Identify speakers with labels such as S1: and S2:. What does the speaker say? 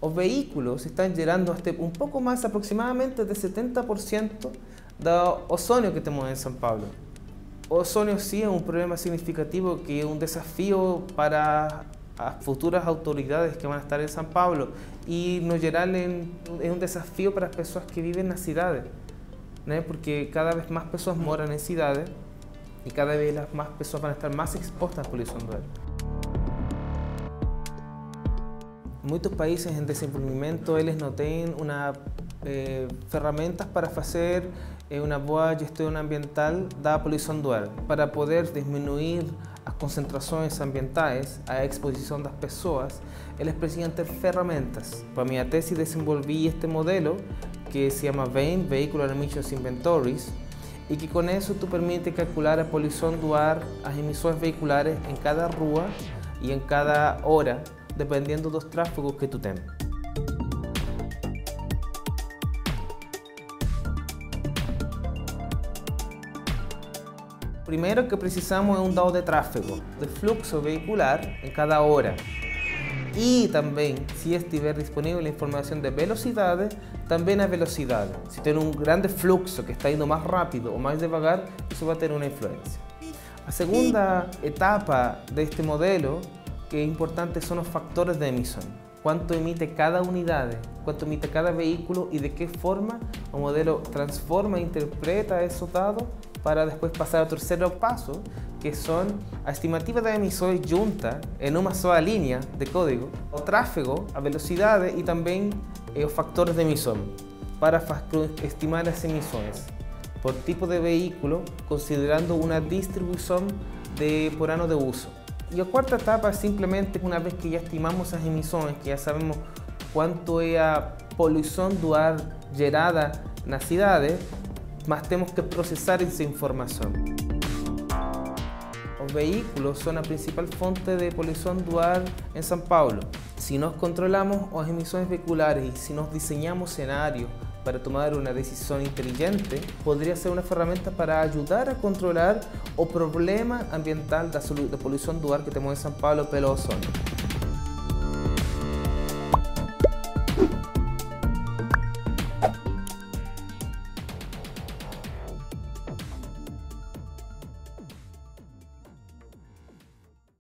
S1: os veículos están gerando hasta un pouco mais aproximadamente de 70% do ozônio que temos em São Paulo. O ozônio sim é um problema significativo que é um desafio para as futuras autoridades que vão estar em São Paulo e no geral é um desafio para as pessoas que vivem na cidade, né? porque cada vez mais pessoas moram em cidades e cada vez mais pessoas vão estar mais expostas à poluição do ar. Muchos países en desenvolvimiento eles não têm uma, eh, para fazer eh, uma boa ambiental da poluição do ar, para poder diminuir as concentrações ambientais, a exposição das pessoas, eles precisam ter ferramentas. Para minha tese desenvolvi este modelo que se chama VEIN, Vehicular Emissions Inventories, e que com isso tu permite calcular a poluição do ar, as emissões veiculares em cada rua e em cada hora dependiendo dos tráfegos que tú tengas. Primeiro que precisamos é um dado de tráfego, de fluxo vehicular em cada hora. E também, se estiver disponível a informação de velocidade, também a velocidade. Se tem um grande fluxo que está indo mais rápido ou mais devagar, isso vai ter uma influência. A segunda etapa deste modelo que es importante son los factores de emisión. Cuánto emite cada unidad, cuánto emite cada vehículo y de qué forma el modelo transforma e interpreta esos datos para después pasar al tercer paso, que son a estimativa de emisiones juntas en una sola línea de código, o tráfego, a velocidades y también eh, factores de emisión para estimar las emisiones por tipo de vehículo, considerando una distribución de, por año de uso. Y la cuarta etapa es simplemente una vez que ya estimamos esas emisiones, que ya sabemos cuánto es la polución do ar gerada las cidades, más tenemos que procesar esa información. Los vehículos son la principal fuente de polución do ar en São Paulo. Si nos controlamos las emisiones vehiculares y si nos diseñamos escenarios para tomar una decisión inteligente, podría ser una herramienta para ayudar a controlar o problema ambiental de polución do ar que tenemos en São Paulo pelo.